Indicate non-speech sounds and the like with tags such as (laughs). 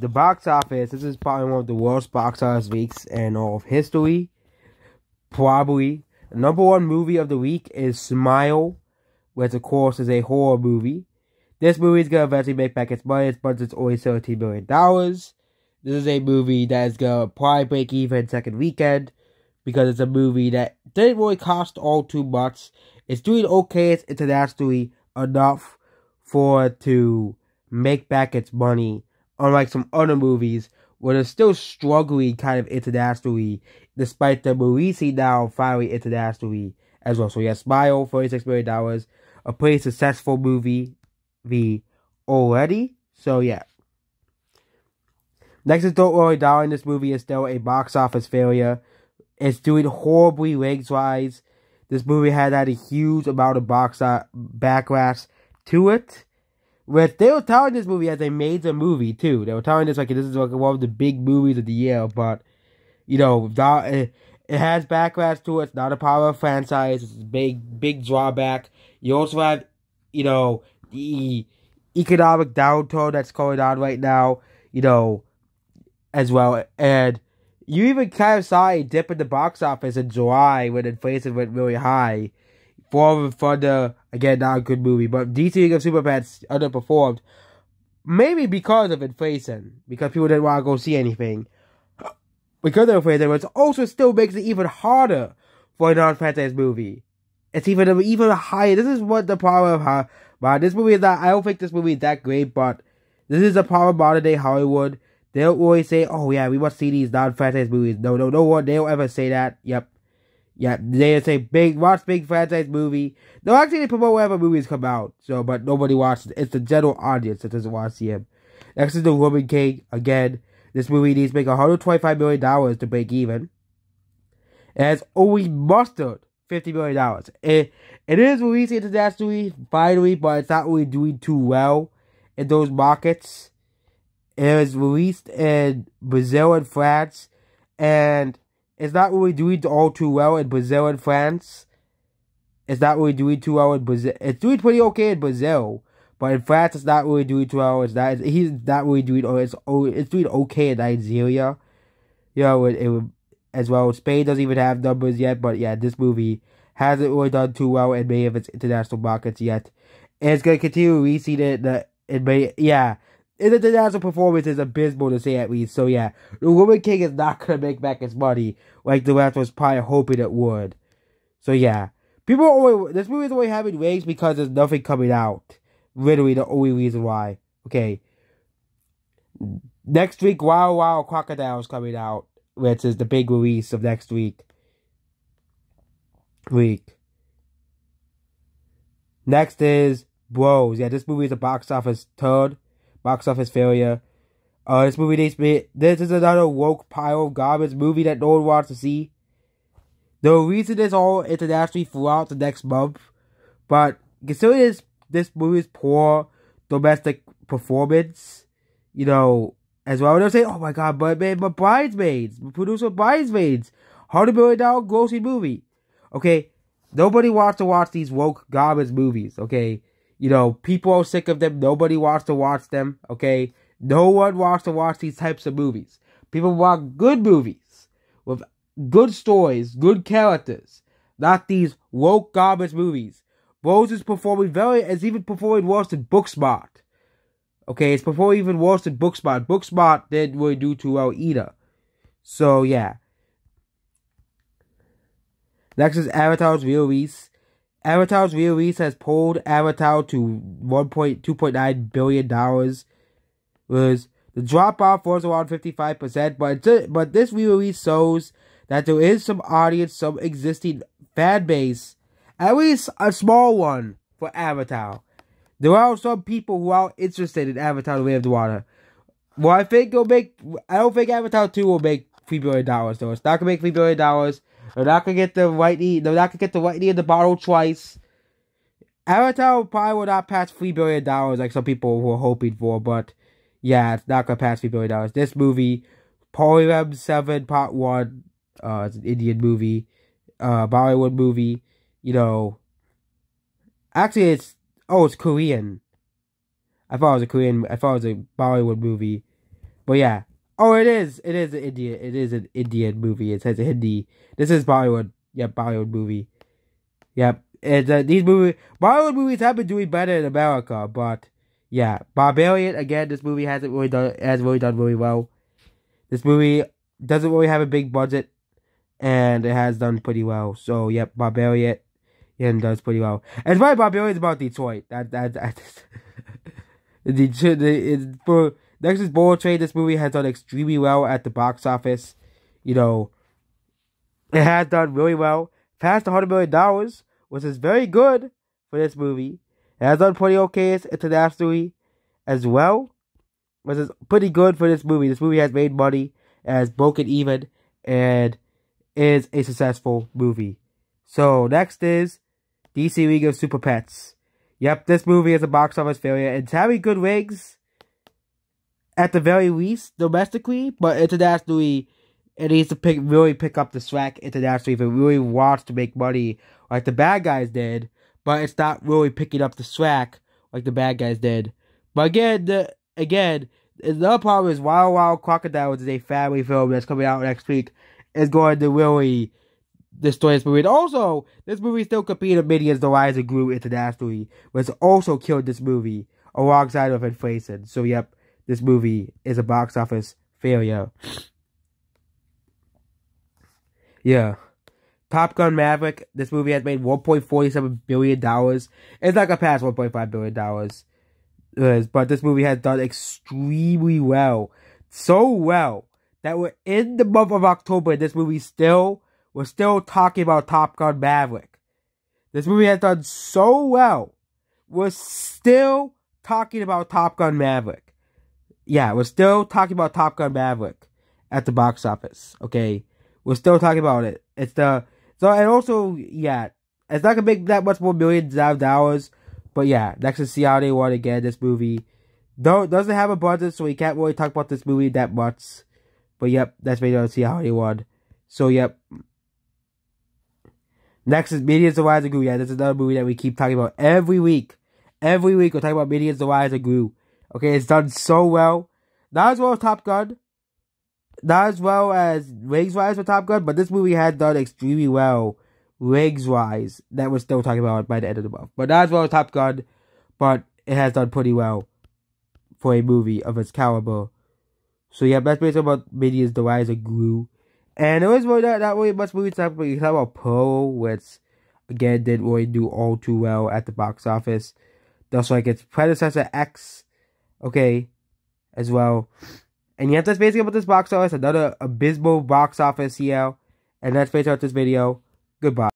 the box office. This is probably one of the worst box office weeks in all of history. Probably. Number one movie of the week is Smile, which of course is a horror movie. This movie is gonna eventually make back its money. Its budget's only $17 million. This is a movie that is gonna probably break even second weekend because it's a movie that didn't really cost all too much. It's doing okay. It's internationally enough for it to make back its money, unlike some other movies where they're still struggling kind of internationally, despite the releasing now finally internationally as well. So yeah, Smile, $46 million, a pretty successful movie the already. So yeah. Next is Don't Worry Darling. This movie is still a box office failure. It's doing horribly legs wise. This movie had had a huge amount of box backlash to it. Which they were telling this movie as a major movie too. They were telling this like this is like one of the big movies of the year, but you know, it, it has backlash to it. It's not a power franchise. It's a big, big drawback. You also have, you know, the economic downturn that's going on right now. You know, as well, and you even kind of saw a dip in the box office in July when inflation went really high. For Thunder, again, not a good movie, but DC League of Super Pets underperformed. Maybe because of inflation, because people didn't want to go see anything. Because of inflation, which also still makes it even harder for a non-franchise movie. It's even even higher. This is what the problem of how, but this movie is that I don't think this movie is that great, but this is a problem modern day Hollywood. They don't always say, "Oh yeah, we must see these non-franchise movies." No, no, no one. They don't ever say that. Yep. Yeah, they say big watch big franchise movie. No, actually they promote whatever movies come out. So, but nobody watches. It's the general audience that doesn't want to see him. Next is the Woman King. Again, this movie needs to make 125 million dollars to break even. It has only mustered 50 million dollars. It it is released internationally finally, but it's not really doing too well in those markets. It was released in Brazil and France, and it's not really doing all too well in Brazil and France. It's not really doing too well in Brazil. It's doing pretty okay in Brazil, but in France, it's not really doing too well. It's not. He's not really doing. Oh, it's oh, it's doing okay in Nigeria. Know, it, it as well. Spain doesn't even have numbers yet, but yeah, this movie hasn't really done too well in many of its international markets yet. And it's gonna continue reseeding it. Uh, the it may yeah the international performance is abysmal to say at least. So yeah, the Woman King is not gonna make back its money like the rest was probably hoping it would. So yeah, people are only this movie is only having ratings because there's nothing coming out. Literally the only reason why. Okay. Next week, Lyle Lyle Crocodile is coming out, which is the big release of next week. Week. Next is Bros. Yeah, this movie is a box office turd box office failure. Uh, this movie needs to be. This is another woke pile of garbage movie that no one wants to see. The reason is all internationally throughout the next month, but considering this this movie's poor domestic performance, you know, as well, they'll say, "Oh my god, but man, but Bridesmaids, producer Bridesmaids, hundred million dollar grossing movie." Okay, nobody wants to watch these woke garbage movies. Okay, you know, people are sick of them. Nobody wants to watch them. Okay, no one wants to watch these types of movies. People want good movies with good stories, good characters, not these woke garbage movies. Bros is performing very, is even performing worse than Booksmart. Okay, it's performing even worse than Booksmart. Booksmart didn't really do too well either. So yeah. Next is Avatar's release. Avatar's release has pulled Avatar to one point two point nine billion dollars. Was the drop off was around fifty five percent, but but this re-release shows that there is some audience, some existing fan base, at least a small one for Avatar. There are some people who are interested in Avatar: The Way of the Water. Well, I think it'll make. I don't think Avatar Two will make three billion dollars though. It's not gonna make three billion dollars. They're not gonna get the Whitney. They're not gonna get the Whitney in the bottle twice. Avatar probably will not pass three billion dollars like some people were hoping for, but yeah, it's not gonna pass three billion dollars. This movie, Poliram Seven Part One, uh, it's an Indian movie, uh, Bollywood movie. You know, actually, it's oh, it's Korean. I thought it was a Korean. I thought it was a Bollywood movie, But yeah. Oh, it is. It is an Indian. It is an Indian movie. It says Hindi. This is Bollywood. Yep, Bollywood movie. Yep. And uh, these movies, Bollywood movies have been doing better in America, but yeah, Barbarian again. This movie hasn't really done has really done really well. This movie doesn't really have a big budget, and it has done pretty well. So yep, Barbarian and does pretty well. And why Barbarian is about Detroit. That that that. (laughs) the, the, for Next is Bullet Train. This movie has done extremely well at the box office. You know, it has done really well. Past $100 million, which is very good for this movie. It has done pretty okay internationally as well, which is pretty good for this movie. This movie has made money, has broken even, and is a successful movie. So, next is DC League of Super Pets. Yep, this movie is a box office failure. Having good wigs at the very least domestically, but internationally, it needs to pick really pick up the slack internationally if it really wants to make money like the bad guys did. But it's not really picking up the slack like the bad guys did. But again, the, again, the problem is Lyle Lyle Crocodiles is a family film that's coming out next week. Is going to really destroy this movie. And also, this movie still competed with Minions The Rise of Gru internationally, which also killed this movie alongside of inflation. So, yep, this movie is a box office failure. Yeah. Top Gun Maverick, this movie has made $1.47 billion. It's not gonna pass $1.5 billion. Uh, but this movie has done extremely well. So well that we're in the month of October. and This movie still, we're still talking about Top Gun Maverick. This movie has done so well. We're still talking about Top Gun Maverick yeah, we're still talking about Top Gun Maverick at the box office. Okay, we're still talking about it. It's the so and also yeah, it's not gonna make that much more millions of dollars, but yeah, next to see how they want get this movie. Don't doesn't have a budget, so we can't really talk about this movie that much. But yep, that's why to see how they want. So yep. Next is Minions: The Rise of Gru. Yeah, this is another movie that we keep talking about every week. Every week we're talking about Minions: The Rise of Gru. Okay, it's done so well. Not as well as Top Gun. Not as well as Rings wise for Top Gun, but this movie had done extremely well Rings wise. That we're still talking about by the end of the month. But not as well as Top Gun, but it has done pretty well for a movie of its caliber. So yeah, best based about Minions The Rise of Gru. And it was really not, not really much movie stuff, but you talk about Pearl, which again didn't really do all too well at the box office. Just like its predecessor X okay, as well. And yeah, that's basically about this box office. Another abysmal box office here. And that's basically about this video. Goodbye.